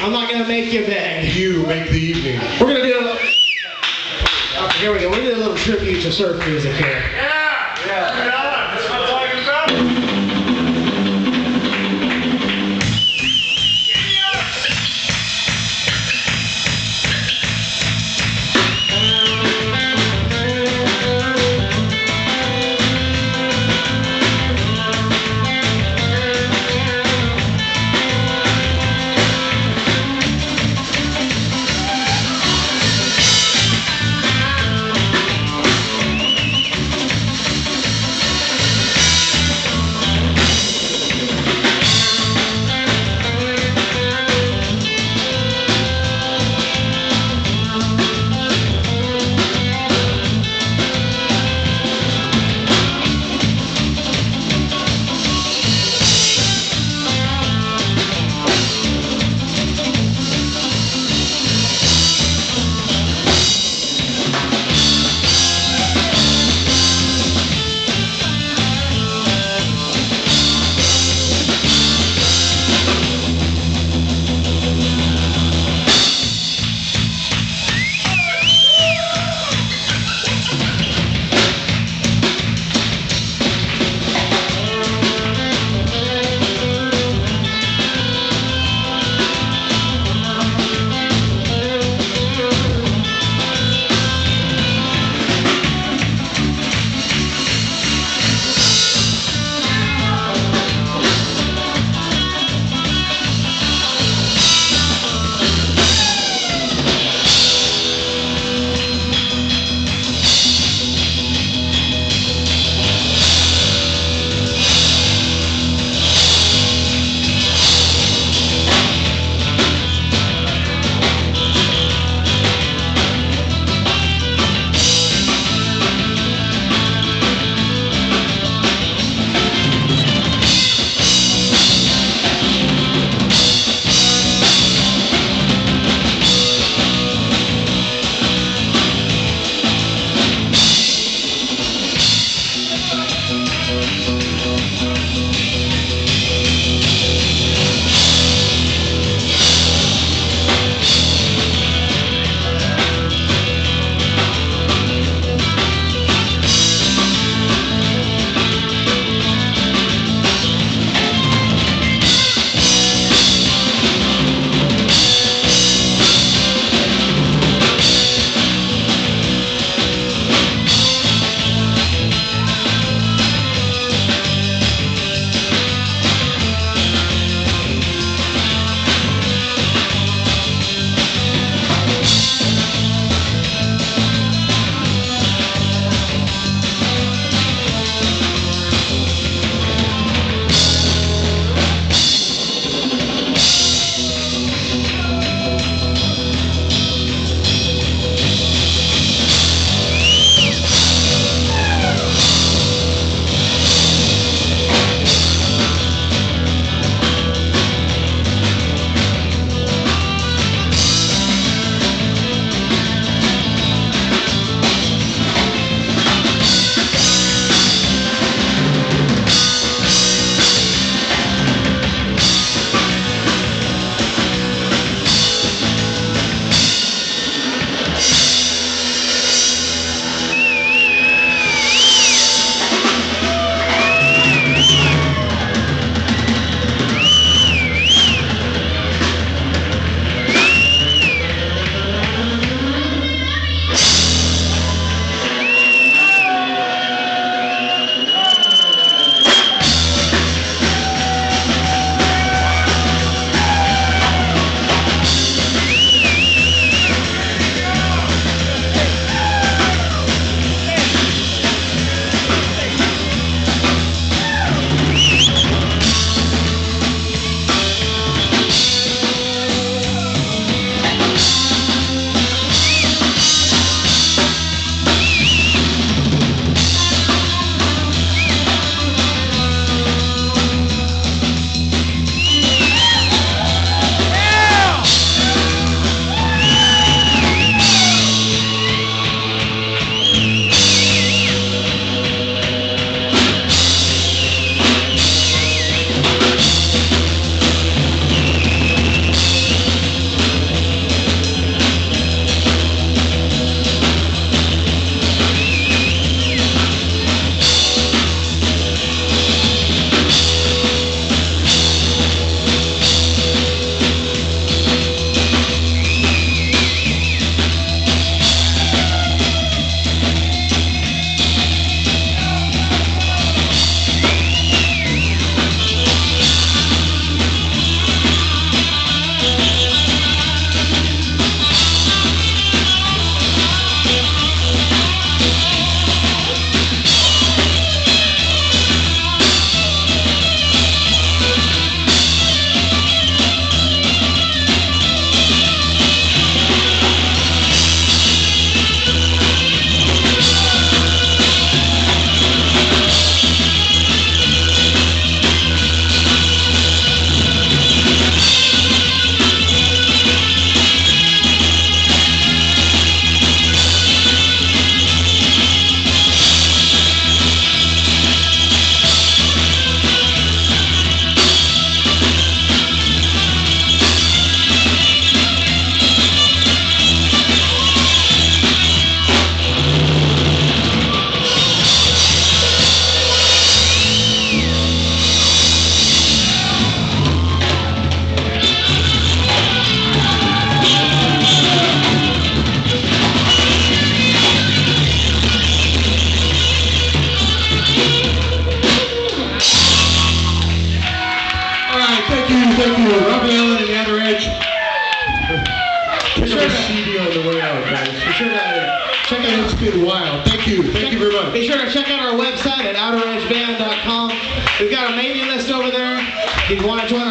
I'm not gonna make you beg. You make the evening. We're gonna do a little. Okay, here we go. We're gonna do a little tribute to surf music here. Yeah. That's Pick Sure. up a CD on the way out, guys. Be sure to check out It's wild. Thank you. Thank you very much. Be sure to check out our website at outeredgeband.com. We've got a mailing list over there. If you want to join our